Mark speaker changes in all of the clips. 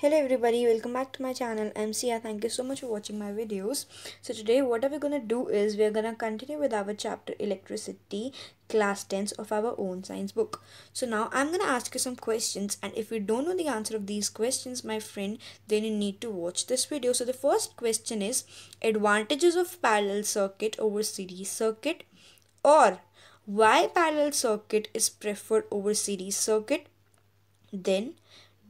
Speaker 1: Hello everybody, welcome back to my channel. I'm. Thank you so much for watching my videos. So today what are we gonna do is we're gonna continue with our chapter electricity class 10 of our own science book. So now I'm gonna ask you some questions and if you don't know the answer of these questions my friend then you need to watch this video. So the first question is advantages of parallel circuit over series circuit or why parallel circuit is preferred over series circuit then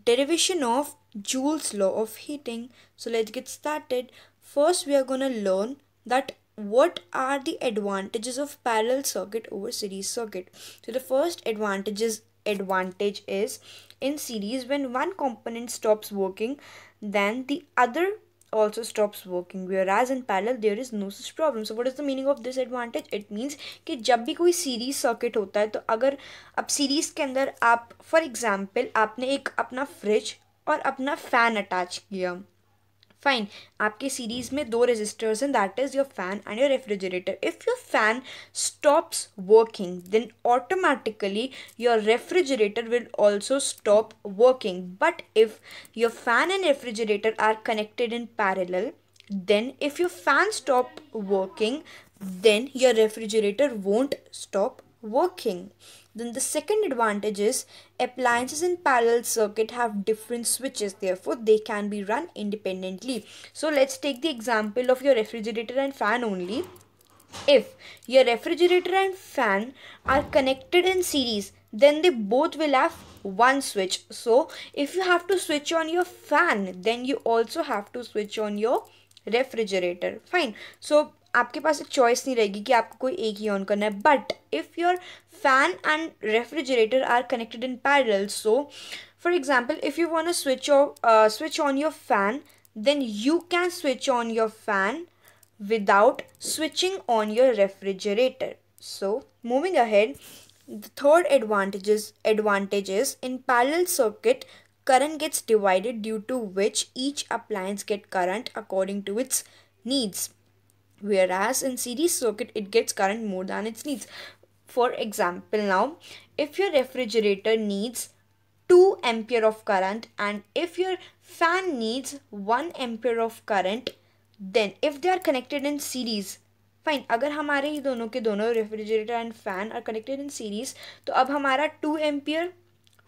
Speaker 1: derivation of Joule's law of heating. So let's get started. First we are going to learn that what are the advantages of parallel circuit over series circuit. So the first advantages advantage is in series when one component stops working then the other also stops working whereas in parallel there is no such problem so what is the meaning of this advantage it means कि जब भी कोई series circuit होता है तो अगर अब series के अंदर आप फॉर एग्जांपल आपने एक अपना फ्रिज और अपना फ़ैन अटैच किया। फाइन आपके सीरीज़ में दो रेजिस्टर्स हैं that is your fan and your refrigerator if your fan stops working then automatically your refrigerator will also stop working but if your fan and refrigerator are connected in parallel then if your fan stop working, then your refrigerator won't stop working. Then the second advantage is appliances in parallel circuit have different switches therefore they can be run independently. So let's take the example of your refrigerator and fan only. If your refrigerator and fan are connected in series then they both will have one switch. So if you have to switch on your fan then you also have to switch on your refrigerator. Fine. So आपके पास choice नहीं रहेगी कि आपको कोई एक ही on करना है but if your fan and refrigerator are connected in parallel so for example if you want switch off switch on your fan then you can switch on your fan without switching on your refrigerator so moving ahead the third advantages advantages in parallel circuit current gets divided due to which each appliance get current according to its needs whereas in series circuit it gets current more than its needs for example now if your refrigerator needs 2 ampere of current and if your fan needs 1 ampere of current then if they are connected in series fine अगर हमारे ही दोनों के दोनों refrigerator and fan are connected in series तो अब हमारा two ampere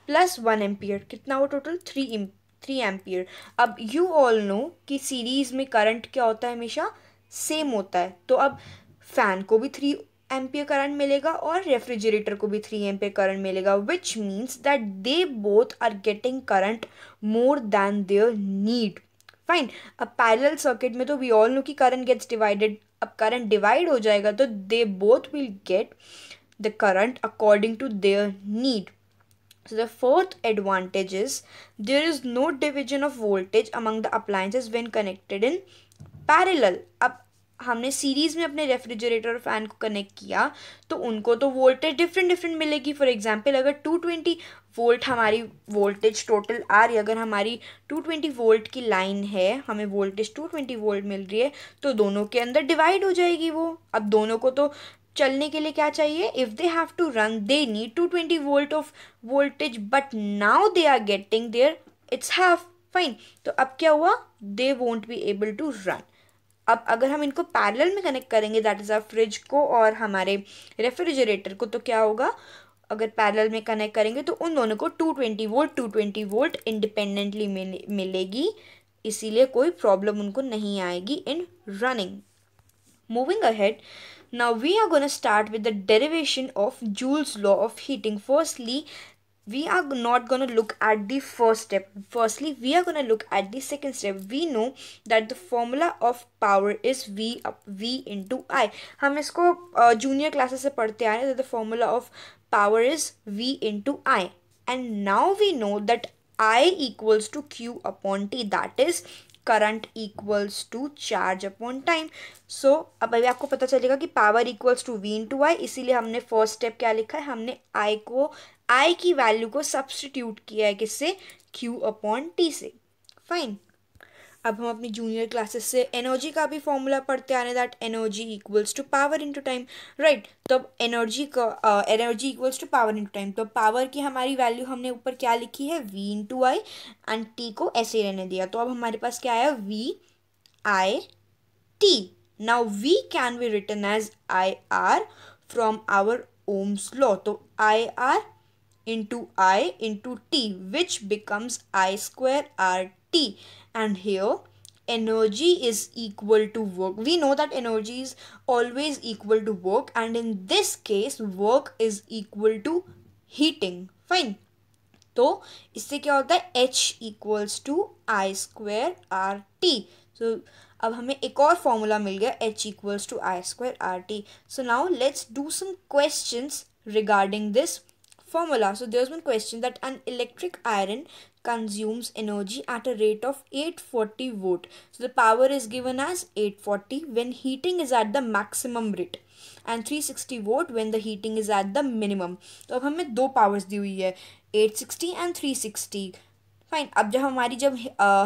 Speaker 1: plus one ampere कितना हो टोटल थ्री थ्री एम्पियर अब यू ऑल नो कि सीरीज़ में करंट क्या होता है हमेशा सेम होता है। तो अब फ़ैन को भी थ्री एम्पियर करंट मिलेगा और रेफ्रिजरेटर को भी थ्री एम्पियर करंट मिलेगा which means that they both are getting current more than their need fine अब पैरेलल सर्किट में तो वी ऑल नो कि करंट गेट्स डिवाइडेड अब करंट डिवाइड हो जाएगा तो they both will get the current according to their need So the fourth advantage is there is no division of voltage among the appliances when connected in parallel अब हमने series में अपने refrigerator और fan को connect किया तो उनको तो वोल्टेज डिफरेंट डिफरेंट मिलेगी। फॉर एग्जांपल अगर 220 वोल्ट हमारी वोल्टेज टोटल आ रही अगर हमारी 220 वोल्ट की लाइन है, हमें वोल्टेज 220 वोल्ट मिल रही है तो दोनों के अंदर डिवाइड हो जाएगी वो। अब दोनों को तो चलने के लिए क्या चाहिए? If they have to run they need two twenty volt of voltage but now they are getting their it's half fine तो अब क्या हुआ? They won't be able to run अब अगर हम इनको पैरेलल में कनेक्ट करेंगे दैट इज़ आ फ्रिज को और हमारे रेफ्रिजरेटर को तो क्या होगा? अगर पैरेलल में कनेक्ट करेंगे तो उन दोनों को 220 वोल्ट 220 वोल्ट इंडिपेंडेंटली मिले, मिलेगी। इसीलिए कोई प्रॉब्लम उनको नहीं आएगी in running moving ahead now we are gonna start with the derivation of Joule's law of heating firstly we are not going to look at the first step firstly we are going to look at the second step we know that the formula of power is v up v into i हम इसको junior classes से पढ़ते आ रहे हैं that the formula of power is v into i and now we know that i equals to q upon t that is current equals to charge upon time so अब अभी आपको पता चलेगा कि power equals to V into I इसीलिए हमने first step क्या लिखा है हमने आई को आई की वैल्यू को सब्सटीट्यूट किया है किससे? क्यू अपॉन टी से। फाइन अब हम अपनी जूनियर क्लासेस से एनर्जी का भी फॉर्मूला पढ़ते आ रहे that energy equals to power into time right तो अब एनर्जी का energy equals to power into time तो पावर की हमारी वैल्यू हमने ऊपर क्या लिखी है? V into I and T को ऐसे रहने दिया। तो अब हमारे पास क्या आया? V I T now we can be return as I R from our Ohm's law तो I R into I into T which becomes I square RT and here energy is equal to work. We know that energy is always equal to work and in this case work is equal to heating. Fine. तो इससे क्या होता है H equals to I square R T so अब हमें एक और formula मिल गया H equals to I square R T so now let's do some questions regarding this Formula. So there's one question that an electric iron consumes energy at a rate of 840 volt. So the power is given as 840 when heating is at the maximum rate and 360 volt when the heating is at the minimum. तो दो powers दी हुई है 860 and 360 fine अब जब हमारी जब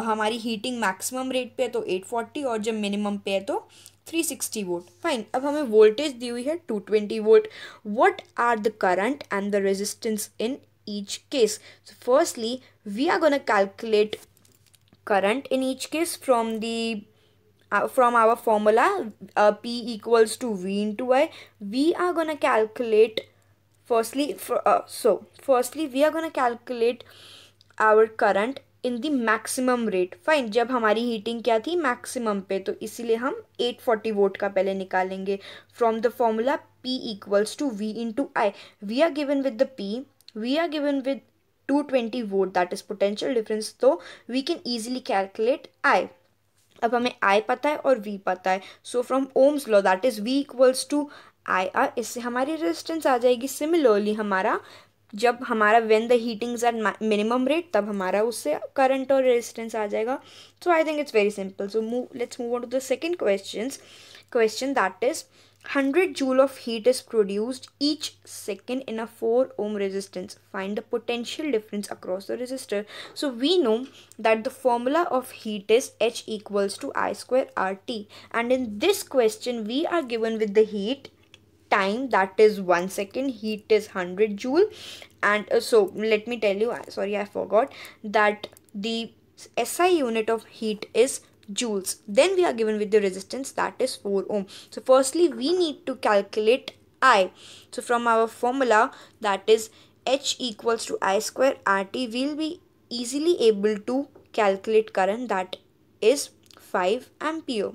Speaker 1: हमारी heating maximum rate पे है तो 840 और जब मिनिमम पे है तो 360 वोल्ट फाइन अब हमें वोल्टेज दी हुई है 220 volt what are the current and the resistance in each case so firstly we are going to calculate current in each case from the uh, from our formula uh, p equals to v into i we are going to calculate firstly for uh, so firstly we are going to calculate our current in the maximum rate. Fine जब हमारी heating क्या थी? Maximum पे। तो इसीलिए हम 840 vote का पहले निकालेंगे। From the formula P equals to V into I we are given with the P we are given with 220 volt that is potential difference तो we can easily calculate I अब हमें आई पता है और V पता है। So from Ohm's law that is V equals to I R इससे हमारी रेजिस्टेंस आ जाएगी। सिमिलरली हमारा जब हमारा when the heatings at minimum rate तब हमारा उससे करंट और रेजिस्टेंस आ जाएगा। So I think it's very simple so move let's move on to the second question question that is hundred joule of heat is produced each second in a four ohm resistance find the potential difference across the resistor so we know that the formula of heat is H equals to I square R T and in this question we are given with the heat time that is 1 second heat is 100 joule. And uh, so let me tell you sorry i forgot that the SI unit of heat is joules. Then we are given with the resistance that is 4 ohm. So firstly we need to calculate I. So from our formula that is H equals to I square RT we'll be easily able to calculate current that is 5 ampere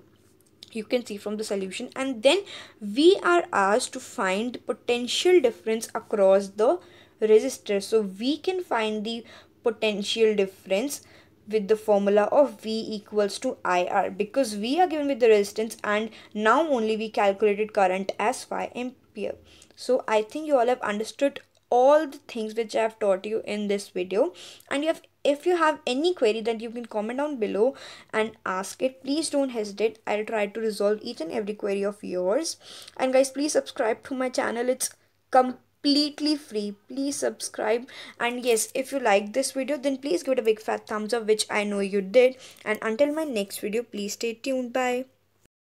Speaker 1: you can see from the solution and then we are asked to find potential difference across the resistor so we can find the potential difference with the formula of V equals to IR because we are given with the resistance and now only we calculated current as 5 ampere. So I think you all have understood all the things which I have taught you in this video. And you have if you have any query then you can comment down below and ask it please don't hesitate. I'll try to resolve each and every query of yours. And guys please subscribe to my channel. It's completely free. Please subscribe. And yes if you like this video then please give it a big fat thumbs up which i know you did. And until my next video please stay tuned. Bye